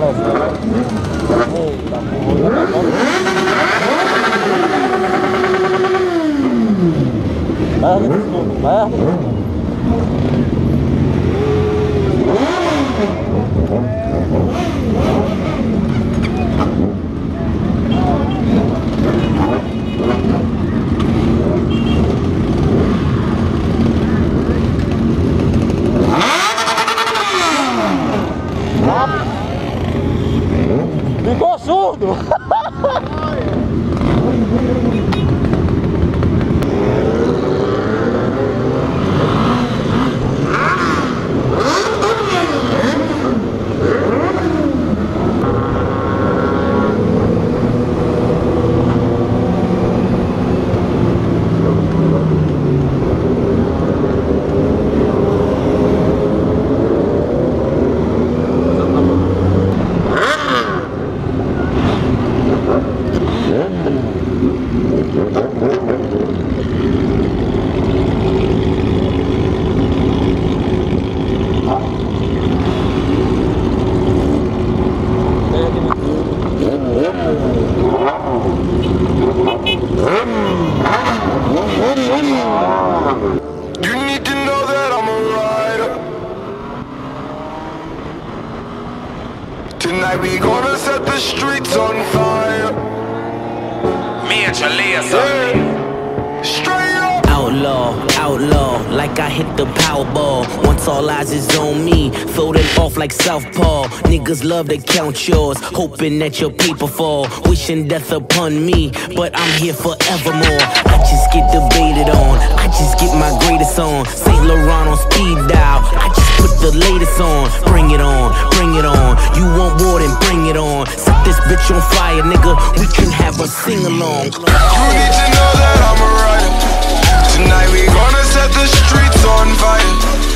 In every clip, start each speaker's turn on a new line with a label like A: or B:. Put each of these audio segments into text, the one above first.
A: lên
B: Ôi, đập mùi là tốt Bé, bé Thank you. Ficou surdo! Tonight we gonna set the streets on fire.
C: Me and Jalea,
B: Yeah. Straight up.
D: Outlaw, outlaw, like I hit the Powerball. Once all eyes is on me, throw them off like Southpaw. Niggas love to count yours, hoping that your paper fall. Wishing death upon me, but I'm here forevermore. I just get debated on, I just get my greatest on. St. Laurent on speed dial, I just put the latest on. Bring it on, bring it on. You want war, then bring it on. Set this bitch on fire, nigga. We can have a sing along.
B: You need to know that I'm a rider. Tonight we gonna set the streets on fire.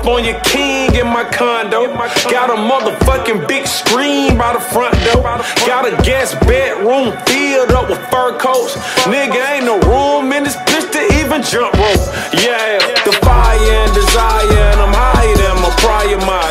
E: California king in my condo. Got a motherfucking big screen by the front door. Got a guest bedroom filled up with fur coats. Nigga, ain't no room in this bitch to even jump rope. Yeah, the fire and desire, and I'm higher than my prior. My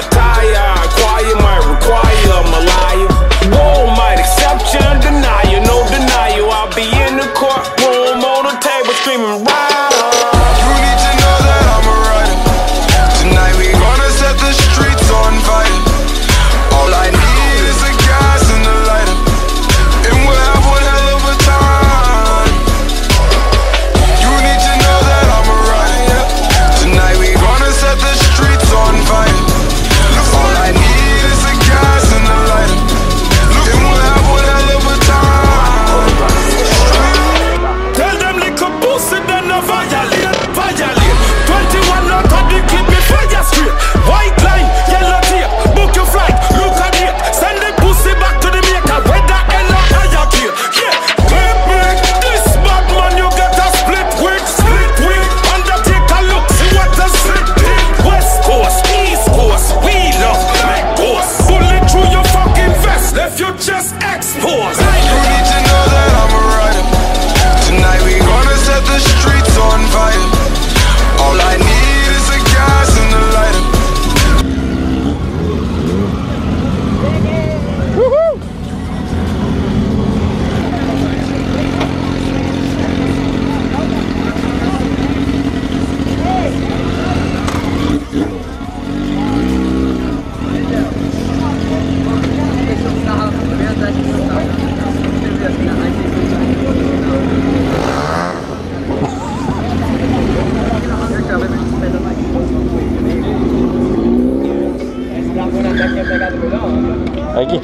A: Aqui.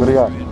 A: Obrigado.